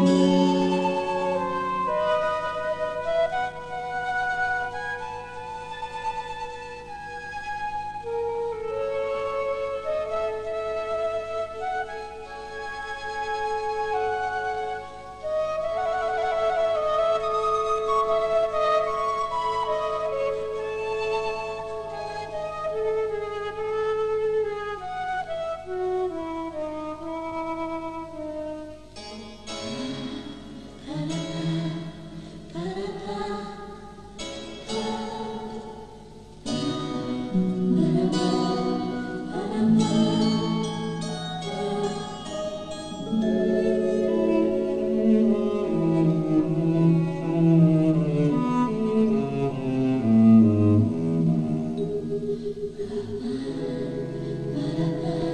Oh. but a